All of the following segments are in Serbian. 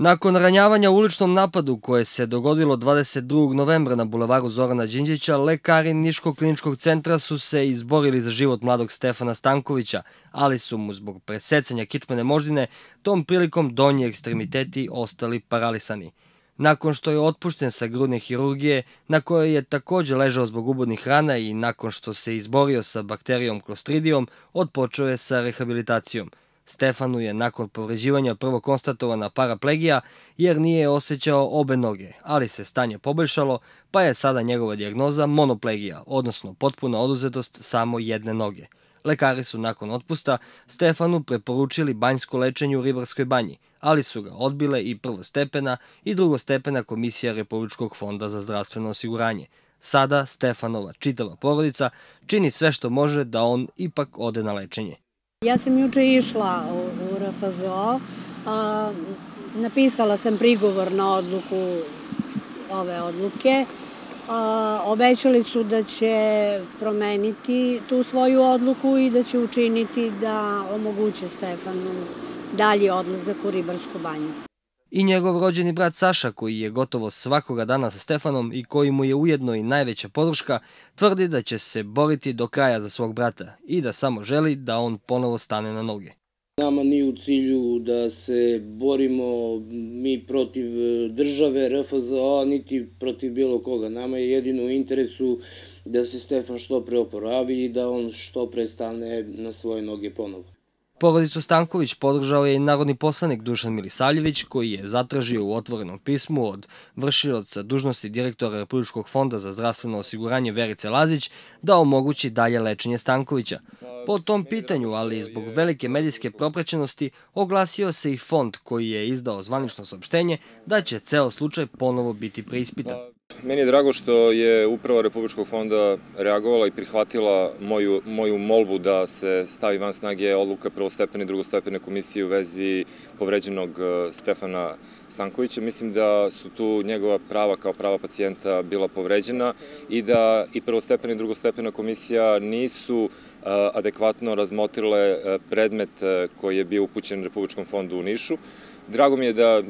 Nakon ranjavanja u uličnom napadu koje se dogodilo 22. novembra na bulevaru Zorana Đinđića, lekari Niškog kliničkog centra su se izborili za život mladog Stefana Stankovića, ali su mu zbog presecanja kičmene moždine tom prilikom donji ekstremiteti ostali paralisani. Nakon što je otpušten sa grudne hirurgije, na kojoj je takođe ležao zbog ubodnih rana i nakon što se izborio sa bakterijom Clostridijom, odpočeo je sa rehabilitacijom – Stefanu je nakon povređivanja prvo konstatovana paraplegija jer nije osjećao obe noge, ali se stanje poboljšalo, pa je sada njegova dijagnoza monoplegija, odnosno potpuna oduzetost samo jedne noge. Lekari su nakon otpusta Stefanu preporučili banjsko lečenje u Ribarskoj banji, ali su ga odbile i prvostepena i drugostepena komisija Republičkog fonda za zdravstveno osiguranje. Sada Stefanova čitava porodica čini sve što može da on ipak ode na lečenje. Ja sam juče išla u, u RFZO, a, napisala sam prigovor na odluku ove odluke. A, obećali su da će promeniti tu svoju odluku i da će učiniti da omoguće Stefanu dalji odlazak u Ribarsku banju i njegov rođeni brat Saša, koji je gotovo svakoga dana sa Stefanom i koji mu je ujedno i najveća podrška, tvrdi da će se boriti do kraja za svog brata i da samo želi da on ponovo stane na noge. Nama nije u cilju da se borimo mi protiv države, RFZO, niti protiv bilo koga. Nama je jedino u interesu da se Stefan što pre oporavi i da on što pre stane na svoje noge ponovo. Porodicu Stanković podržao je i narodni poslanik Dušan Milisavljević, koji je zatražio u otvorenom pismu od vršilaca dužnosti direktora Republičkog fonda za zdravstveno osiguranje Verice Lazić da omogući dalje lečenje Stankovića. Po tom pitanju, ali i zbog velike medijske proprećenosti, oglasio se i fond koji je izdao zvanično saopštenje da će ceo slučaj ponovo biti preispitan. Meni je drago što je uprava Republičkog fonda reagovala i prihvatila moju, moju molbu da se stavi van snage odluka prvostepene i drugostepene komisije u vezi povređenog e, Stefana Stankovića. Mislim da su tu njegova prava kao prava pacijenta bila povređena i da i prvostepena i drugostepena komisija nisu e, adekvatno razmotrile e, predmet koji je bio upućen Republičkom fondu u Nišu. Drago mi je da,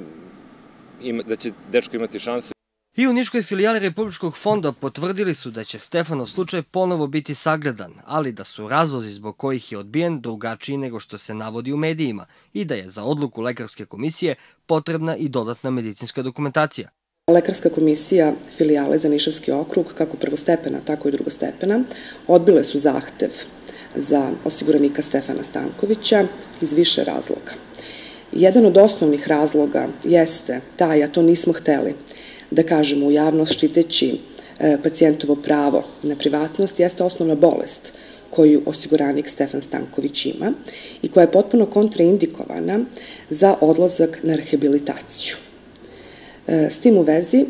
da će dečko imati šansu I u Niškoj filijali Republičkog fonda potvrdili su da će Stefanov slučaj ponovo biti sagledan, ali da su razlozi zbog kojih je odbijen drugačiji nego što se navodi u medijima i da je za odluku lekarske komisije potrebna i dodatna medicinska dokumentacija. Lekarska komisija filijale za Nišavski okrug, kako prvostepena, tako i drugostepena, odbile su zahtev za osiguranika Stefana Stankovića iz više razloga. Jedan od osnovnih razloga jeste taj, a to nismo hteli, da kažemo u javnost štiteći e, pacijentovo pravo na privatnost jeste osnovna bolest koju osiguranik Stefan Stanković ima i koja je potpuno kontraindikovana za odlazak na rehabilitaciju. E, s tim u vezi,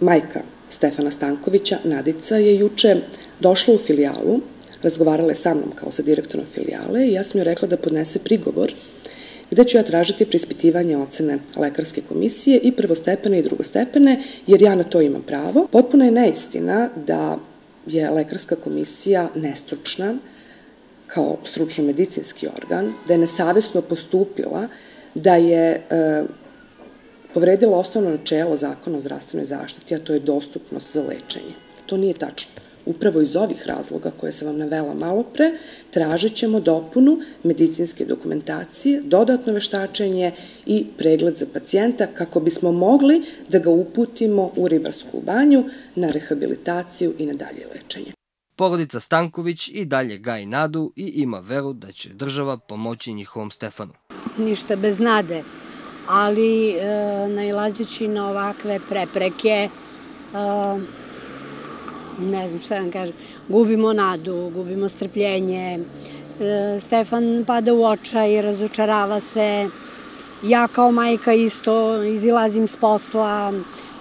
majka Stefana Stankovića, Nadica, je juče došla u filijalu, razgovarala je sa mnom kao sa direktorom filijale i ja sam joj rekla da podnese prigovor gde ću ja tražiti prispitivanje ocene lekarske komisije i prvostepene i drugostepene, jer ja na to imam pravo. Potpuno je neistina da je lekarska komisija nestručna kao stručno-medicinski organ, da je nesavesno postupila, da je e, povredila osnovno načelo zakona o zdravstvenoj zaštiti, a to je dostupnost za lečenje. To nije tačno. Upravo iz ovih razloga koje sam vam navela malo pre, tražit ćemo dopunu medicinske dokumentacije, dodatno veštačenje i pregled za pacijenta kako bismo mogli da ga uputimo u Ribarsku banju na rehabilitaciju i na dalje lečenje. Porodica Stanković i dalje gaji nadu i ima veru da će država pomoći njihovom Stefanu. Ništa bez nade, ali e, nailazeći na ovakve prepreke, e, ne znam šta vam kažem, gubimo nadu, gubimo strpljenje, e, Stefan pada u očaj, razočarava se, ja kao majka isto izilazim s posla,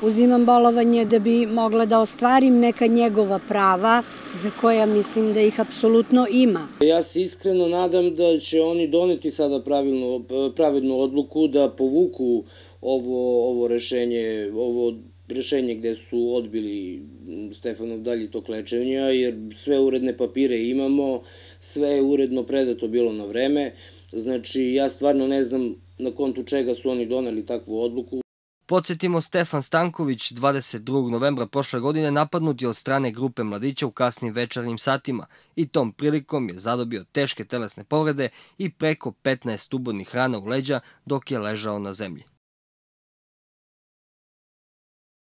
uzimam bolovanje da bi mogla da ostvarim neka njegova prava za koja mislim da ih apsolutno ima. Ja se iskreno nadam da će oni doneti sada pravilnu, pravilnu odluku da povuku ovo, ovo rešenje, ovo rešenje gde su odbili Stefanov dalji tok lečenja, jer sve uredne papire imamo, sve je uredno predato bilo na vreme, znači ja stvarno ne znam na kontu čega su oni doneli takvu odluku. Podsjetimo, Stefan Stanković 22. novembra prošle godine napadnut je od strane grupe mladića u kasnim večernjim satima i tom prilikom je zadobio teške telesne povrede i preko 15 ubodnih rana u leđa dok je ležao na zemlji.